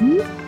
嗯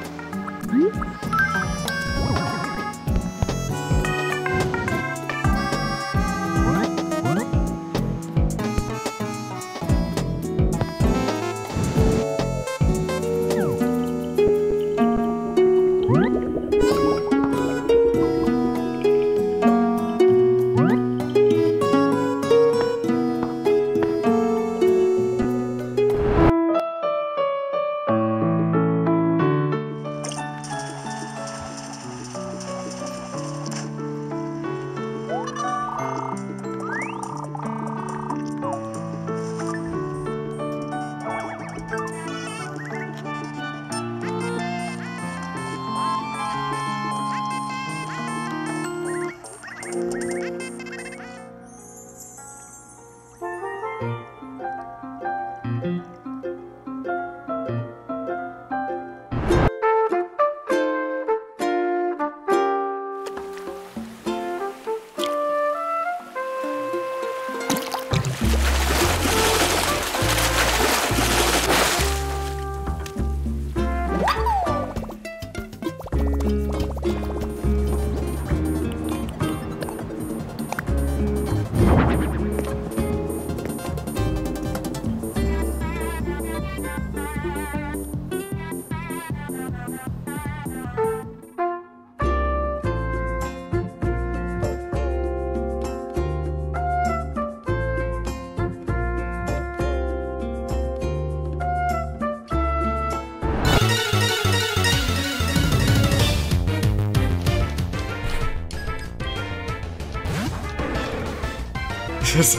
Just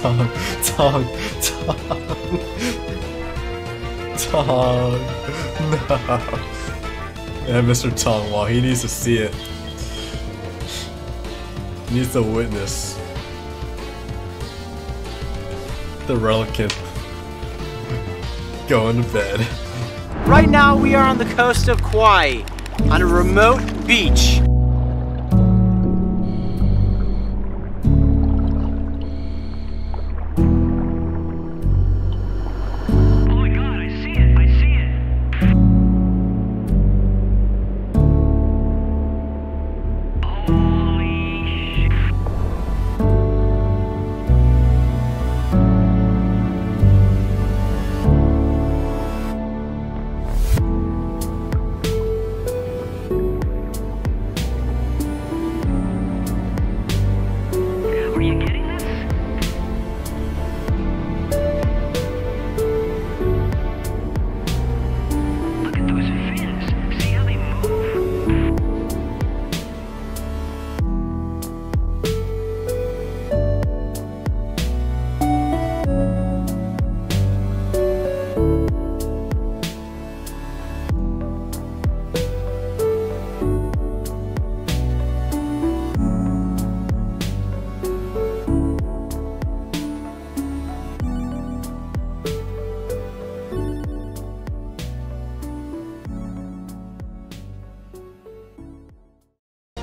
Tom, Tom, Tom, Tom, no. Yeah, Mr. Tong Wall, he needs to see it. He needs to witness the coelacanth going to bed. Right now, we are on the coast of Kauai, on a remote beach.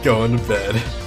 Going to bed.